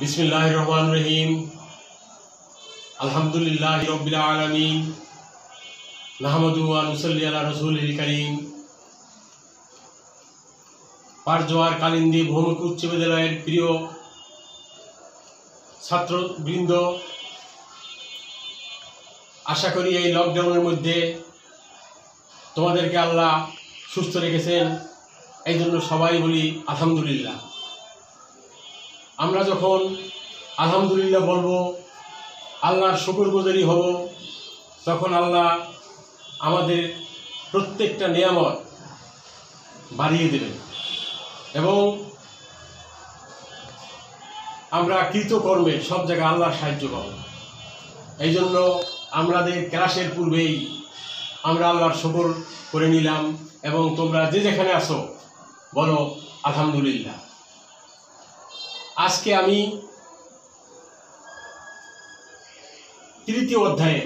বিসমিল্লাহ রহমান রহিম আলহামদুলিল্লাহ রবিল আলমিন। নাহমদুয়া মুসল্লি আল্লাহ রসুল করিম। পারজোয়ার কালিন্দি বহুমুখী উচ্চ বিদ্যালয়ের প্রিয় ছাত্রবৃন্দ, আশা করি এই লকডাউনের মধ্যে তোমাদেরকে আল্লাহ সুস্থ রেখেছেন। এই জন্য সবাই বলি আলহামদুলিল্লাহ। আমরা যখন আলহামদুলিল্লাহ বলব, আল্লাহর শুকুর গুজারি হব, তখন আল্লাহ আমাদের প্রত্যেকটা নিয়ামত বাড়িয়ে দেবেন। এবং আমরা কৃতকর্মে সব জায়গায় আল্লাহর সাহায্য পাব। এই জন্য আমাদের ক্লাসের পূর্বেই আমরা আল্লাহর শুকর করে নিলাম এবং তোমরা যে যেখানে আসো বলো, আলহামদুলিল্লাহ। আজকে আমি তৃতীয় অধ্যায়ে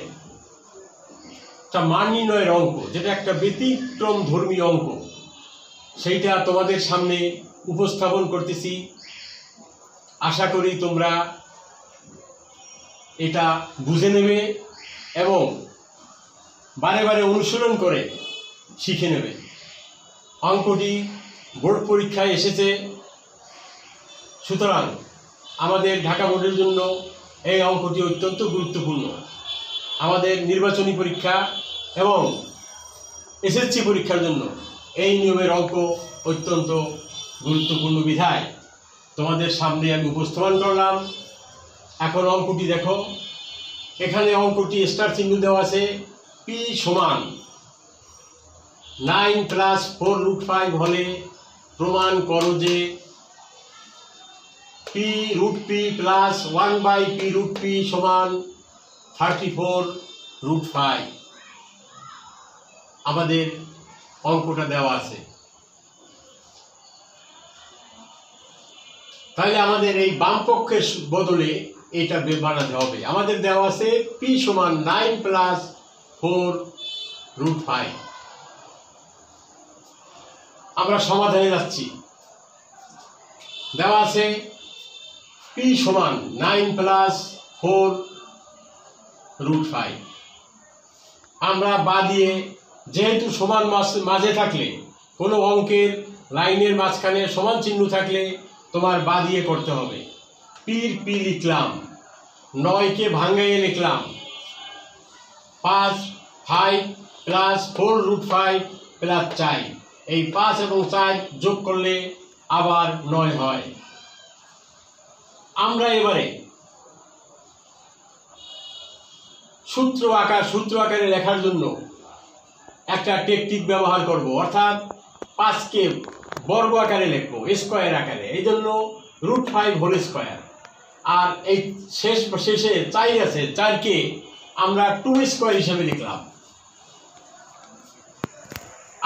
একটা মান নির্ণয়ের অঙ্ক, যেটা একটা ব্যতিক্রম ধর্মী অঙ্ক, সেইটা তোমাদের সামনে উপস্থাপন করতেছি। আশা করি তোমরা এটা বুঝে নেবে এবং বারে বারে অনুসরণ করে শিখে নেবে। অঙ্কটি বোর্ড পরীক্ষায় এসেছে। সুতরাং আমাদের ঢাকা বোর্ডের জন্য এই অঙ্কটি অত্যন্ত গুরুত্বপূর্ণ। আমাদের নির্বাচনী পরীক্ষা এবং এসএসসি পরীক্ষার জন্য এই নিয়মের অঙ্ক অত্যন্ত গুরুত্বপূর্ণ বিধায়। তোমাদের সামনে আমি উপস্থাপন করলাম। এখন অঙ্কটি দেখো। এখানে অঙ্কটি স্টার চিহ্ন দেওয়া আছে পি সমান nine plus four root five হলে প্রমাণ করো যে P root P plus one by P root P সমান থার্টি ফোর রুট ফাইভ আমাদের অঙ্কটা দেওয়া আছে। তাহলে আমাদের এই বামপক্ষের বদলে এটা বানাতে হবে। আমাদের দেওয়া আছে পি সমান nine plus four root five আমরা সমাধানে যাচ্ছি। দেওয়া আছে পি সমান nine plus four root five আমরা বা দিয়ে যেহেতু সমান মাঝে থাকলে, কোনো অঙ্কের লাইনের মাঝখানে সমান চিহ্ন থাকলে তোমার বা দিয়ে করতে হবে। পির পি লিখলাম, নয়কে ভাঙাইয়ে লিখলাম, পাঁচ five plus four root five plus চার। এই পাঁচ এবং চার যোগ করলে আবার নয় হয়। আমরা এবারে সূত্র আকার, সূত্র আকারে লেখার জন্য একটা টেকটিক ব্যবহার করব। অর্থাৎ পাঁচকে বর্গ আকারে লিখব, স্কোয়ার আকারে। এই জন্য রুট ফাইভ হোল স্কোয়ার। আর এই শেষ, শেষে চার আছে, চারকে আমরা টু স্কোয়ার হিসেবে লিখলাম।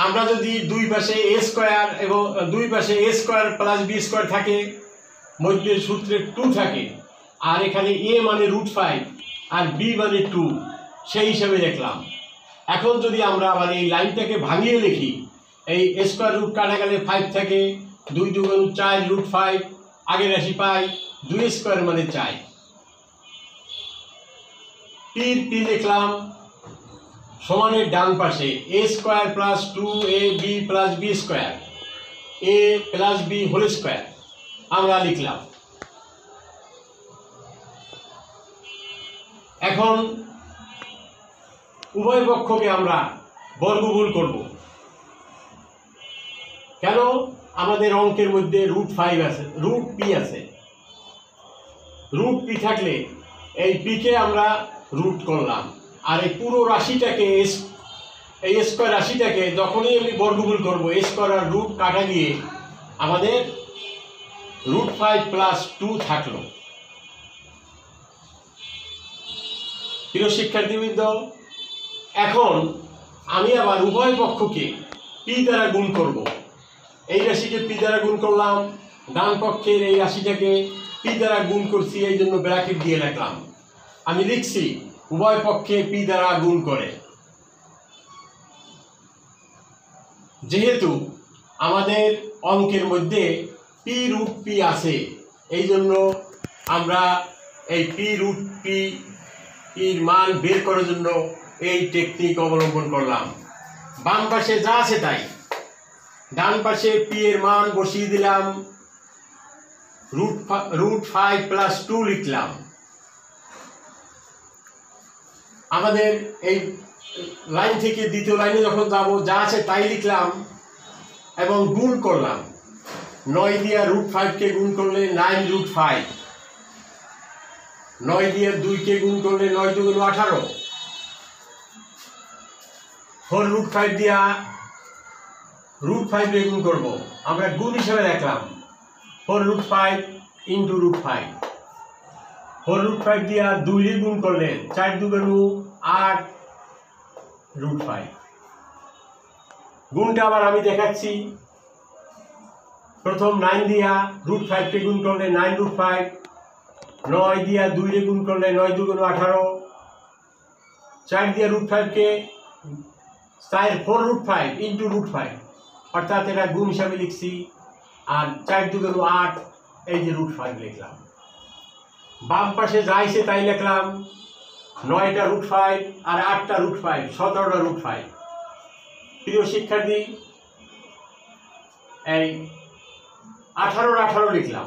আমরা যদি দুই পাশে এ স্কোয়ার এবং দুই পাশে A square plus B square থাকে মধ্যে সূত্রে টু থাকে। আর এখানে এ মানে রুট ফাইভ আর বি মানে টু সেই হিসাবে দেখলাম। এখন যদি আমরা আবার এই লাইনটাকে ভাঙিয়ে লিখি, এই স্কোয়ার রুট কাটা গেলে ফাইভ থাকে, দুই দুগুণ চার রুট ফাইভ আগের রাশি পাই, দুই স্কোয়ার মানে চাই পির পি দেখলাম, সমানের ডান পাশে A square plus two A B plus B square A plus B whole square আমরা লিখলাম। এখন উভয় পক্ষকে আমরা বর্গমূল করব। কেন? আমাদের অঙ্কের মধ্যে রুট ফাইভ আছে রুট পি আছে। রুট পি থাকলে এই পিকে আমরা রুট করলাম। আর এই পুরো রাশিটাকে এই স্কোয়ার রাশিটাকে যখনই আমি বর্গমূল করব স্কোয়ার আর রুট কাটা দিয়ে আমাদের রুট ফাইভ প্লাস টু থাকল। প্রিয় শিক্ষার্থীবৃন্দ, এখন আমি আবার উভয় পক্ষকে পি দ্বারা গুণ করব। এই রাশিকে পি দ্বারা গুণ করলাম, ডান পক্ষের এই রাশিটাকে পি দ্বারা গুণ করছি, এই জন্য ব্র্যাকেট দিয়ে রাখলাম। আমি লিখছি, উভয় পক্ষে পি দ্বারা গুণ করে। যেহেতু আমাদের অঙ্কের মধ্যে পি রুট পি আছে। এই জন্য আমরা এই পি রুট পি এর মান বের করার জন্য এই টেকনিক অবলম্বন করলাম। বাম পাশে যা আছে তাই। ডান পাশে পি এর মান বসিয়ে দিলাম। Root root five plus two লিখলাম। আমাদের এই লাইন থেকে দ্বিতীয় লাইনে যখন যাব, যা আছে তাই লিখলাম এবং গুণ করলাম। নয় দিয়া রুট ফাইভকে গুণ করলে নাইন রুট ফাইভ নয় দিয়ে দুইকে গুণ করলে নয় দুগুণ আঠারো। ফোর রুট ফাইভ দিয়া রুট ফাইভ গুণ করব। আমরা গুণ হিসেবে দেখলাম। Four root five into root five four root five দিয়া দুই গুণ করলে চার দুগুণ আট রুট ফাইভ গুণটা আবার আমি দেখাচ্ছি। প্রথম নাইন দিয়া রুট ফাইভকে গুণ করলে নাইন রুট ফাইভ নয় দিয়া দুই রে গুণ করলে নয় দুগুণ আঠারো, চার দিয়া রুট ফাইভকে চার four root five into root five অর্থাৎ এটা গুণ হিসাবে লিখছি, আর চার দুগুণ আট, এই যে রুট ফাইভ লিখলাম। বাম পাশে যা আইছে তাই লিখলাম, নয়টা রুট ফাইভ আর আটটা রুট ফাইভ সতেরোটা রুট ফাইভ প্রিয় শিক্ষার্থী, এই আঠারোর আঠারো লিখলাম।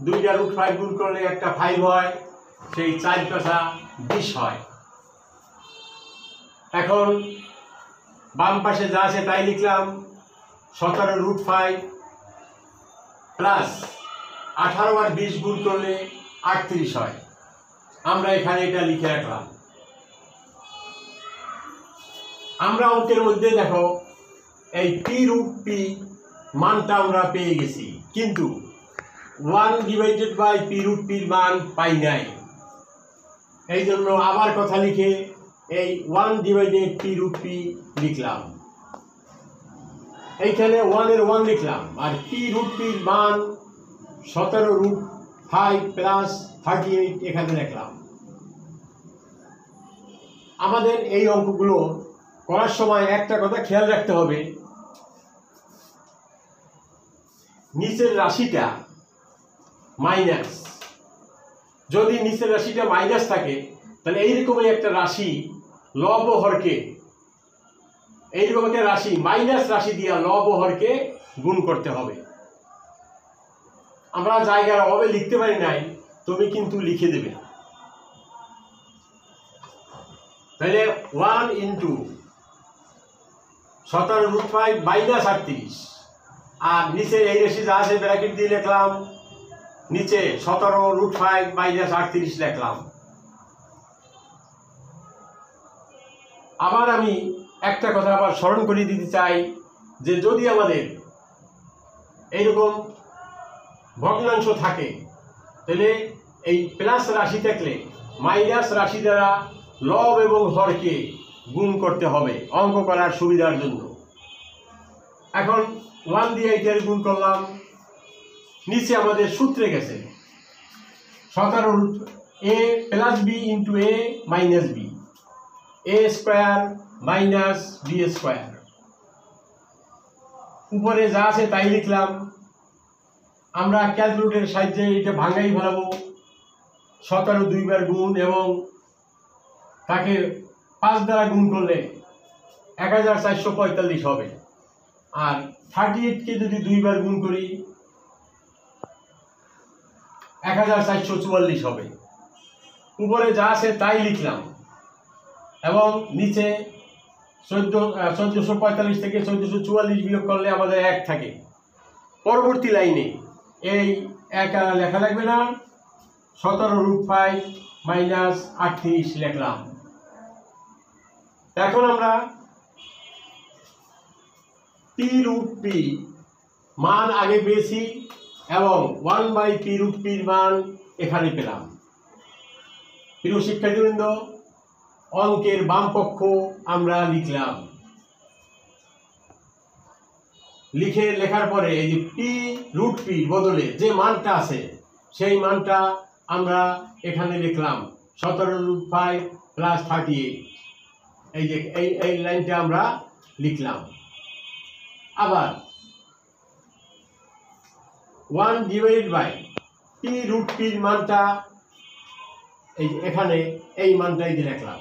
দুইটা রুট ফাইভ গুণ করলে একটা ফাইভ হয়, সেই চার পেশা বিশ হয়। এখন বাম পাশে যা আছে তাই লিখলাম, সতেরো রুট ফাইভ প্লাস আঠারো আর বিশ গুণ করলে আটত্রিশ হয়। আমরা এখানে এটা লিখে রাখলাম। আমরা অঙ্কের মধ্যে দেখো, এই পি রুট পি মানটা আমরা পেয়ে গেছি। কিন্তু one divided by P root পির মান পাই নাই। এই জন্য আবার কথা লিখে এই one divided P root P লিখলাম। এইখানে ওয়ানের ওয়ান লিখলাম। আর পি রুট পির মান সতেরো root five plus thirty eight এখানে লিখলাম। আমাদের এই অঙ্কগুলো করার সময় একটা কথা খেয়াল রাখতে হবে। নিচের রাশিটা মাইনাস যদি নিচের রাশিটা মাইনাস থাকে, তাহলে এইরকমই একটা রাশি লব হরকে, এইরকম একটা রাশি মাইনাস রাশি দিয়া লব হরকে গুণ করতে হবে। আমরা জায়গার অভাবে লিখতে পারি নাই, তুমি কিন্তু লিখে দেবে। তাহলে ওয়ান ইন্টু সতেরো রুট ফাইভ মাইনাস আটত্রিশ। আর নিচে এই রাশি যা আছে ব্র্যাকেট দিয়ে লিখলাম, নিচে সতেরো রুট ফাইভ মাইনাস আটত্রিশ লিখলাম। আবার আমি একটা কথা আবার স্মরণ করিয়ে দিতে চাই, যে যদি আমাদের এইরকম ভগ্নাংশ থাকে, তাহলে এই প্লাস রাশি থাকলে মাইনাস রাশি দ্বারা লব এবং হরকে গুণ করতে হবে অঙ্ক করার সুবিধার জন্য। এখন ওয়ান দিয়ে এইটার গুণ করলাম। নিচে আমাদের সূত্রে গেছে। সতেরো root A plus B into A minus B A square minus B square উপরে যা আছে তাই লিখলাম। আমরা ক্যালকুলেটের সাহায্যে এটা ভাঙাই ফেলাবো। সতেরো দুইবার গুণ এবং তাকে পাঁচ দ্বারা গুণ করলে এক হাজার চারশো পঁয়তাল্লিশ হবে। আর থার্টি এইটকে যদি দুইবার গুণ করি এক হাজার চারশো চুয়াল্লিশ হবে। উপরে যা আছে তাই লিখলাম। এবং নিচে চোদ্দ চোদ্দোশো পঁয়তাল্লিশ থেকে চোদ্দোশো চুয়াল্লিশ বিয়োগ করলে আমাদের এক থাকে। পরবর্তী লাইনে এই এক আর লেখা লাগবে না। সতেরো রুট ফাইভ মাইনাস আটত্রিশ লিখলাম। এখন আমরা পি রুট পি মান আগে পেয়েছি এবং ওয়ান বাই পি রুট পির মান এখানে পেলাম। প্রিয় শিক্ষার্থীবৃন্দ, অঙ্কের বাম পক্ষ আমরা লিখলাম। লিখে, লেখার পরে এই যে পি রুট পি বদলে যে মানটা আছে, সেই মানটা আমরা এখানে লিখলাম। সতেরো root five plus thirty eight এই যে, এই এই লাইনটা আমরা লিখলাম। আবার one divided by P root পির মানটা এই এখানে এই মানটা এই রাখলাম।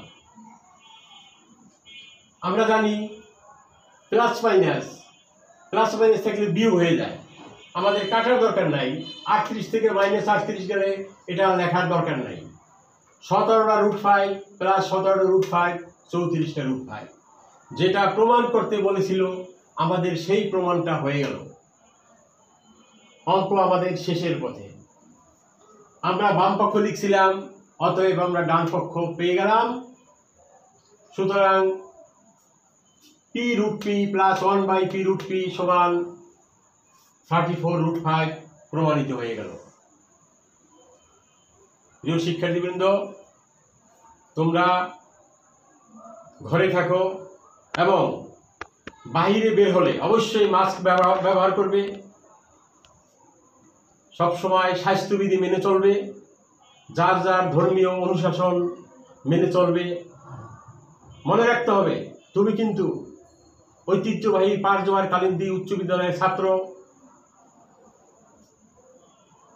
আমরা জানি প্লাস মাইনাস প্লাস মাইনাস থাকলে বিয়োগ হয়ে যায়। আমাদের কাটার দরকার নাই, আটত্রিশ থেকে মাইনাস আটত্রিশ গেলে এটা লেখার দরকার নাই। সতেরোটা রুট ফাইভ প্লাস সতেরোটা রুট ফাইভ চৌত্রিশটা রুট ফাইভ যেটা প্রমাণ করতে বলেছিল আমাদের সেই প্রমাণটা হয়ে গেল। অঙ্ক আমাদের শেষের পথে। আমরা বাম পক্ষ লিখছিলাম, অতএব আমরা ডান পক্ষ পেয়ে গেলাম। সুতরাং P root P plus one by P root P সমান থার্টি ফোর রুট ফাইভ প্রমাণিত হয়ে গেল। প্রিয় শিক্ষার্থীবৃন্দ, তোমরা ঘরে থাকো এবং বাইরে বের হলে অবশ্যই মাস্ক ব্যবহার ব্যবহার করবে। সবসময় স্বাস্থ্যবিধি মেনে চলবে। যার যার ধর্মীয় অনুশাসন মেনে চলবে। মনে রাখতে হবে, তুমি কিন্তু ঐতিহ্যবাহী পাঁচজোয়ার কালিন্দী উচ্চ বিদ্যালয়ের ছাত্র।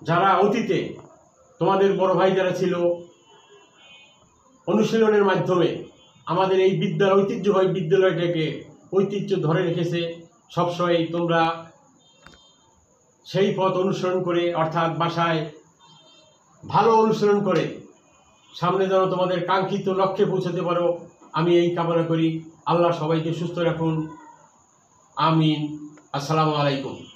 যারা অতীতে তোমাদের বড় ভাই যারা ছিল, অনুশীলনের মাধ্যমে আমাদের এই বিদ্যালয় ঐতিহ্যবাহী বিদ্যালয়টাকে ঐতিহ্য ধরে রেখেছে। সবসময় তোমরা সেই পথ অনুসরণ করে, অর্থাৎ বাসায় ভালো অনুসরণ করে। সামনে যেন তোমাদের কাঙ্ক্ষিত লক্ষ্যে পৌঁছাতে পারো, আমি এই কামনা করি। আল্লাহ সবাইকে সুস্থ রাখুন। আমিন। আসসালামু আলাইকুম।